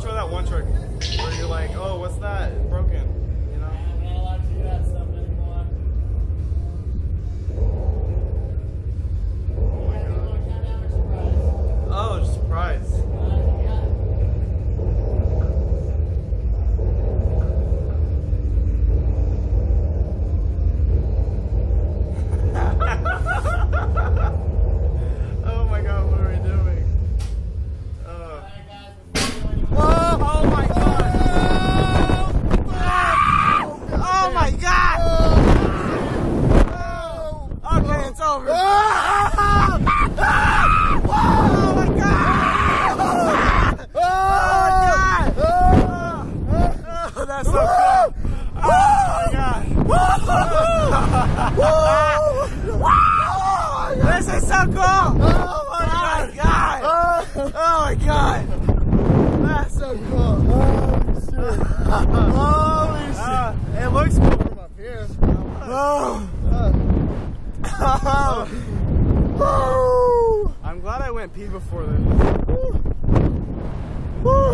try that one trick where you're like, oh, what's that? It's broken. You know? I'm not allowed to do that stuff anymore. Oh my god. Countdown or surprise? Oh, surprise. Uh, yeah. Oh my god, what are we doing? Uh, Alright, guys, before we go anywhere- Whoa! Oh my god! Oh my god! Okay, it's over. Ah! Oh my god! Oh, that's so cool! Oh my god! Ah! This is so cool! Oh my god! Oh my god! That's so cool! Holy shit! Uh, it looks cool from up here. Oh. Oh. I'm glad I went pee before this. Oh. Oh,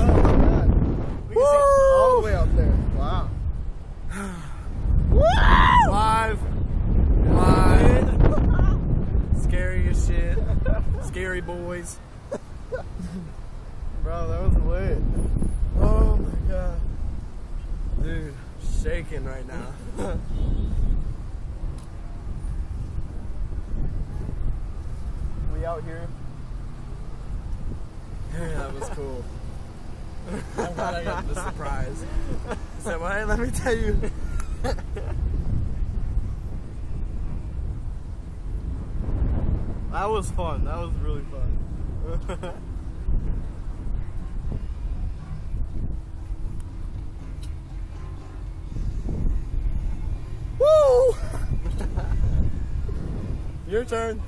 we can see all the oh. way up there. Wow. Live. Live. Scary as shit. Scary boys. Bro, that was lit. Oh my god. Dude, shaking right now. out here. that was cool. I'm glad I got the surprise. So, well, let me tell you. that was fun. That was really fun. Woo! your turn.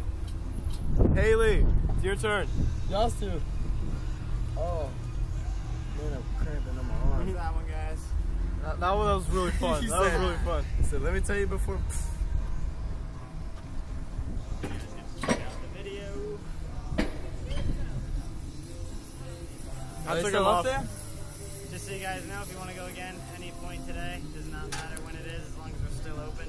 Haley, it's your turn. Y'all too. Oh. Man, I'm cramping on my arm. that one, guys. That, that one was really fun. He that was really fun. So let me tell you before. Check out the video. I took still him off. there? Just so you guys know, if you want to go again any point today, does not matter when it is, as long as we're still open,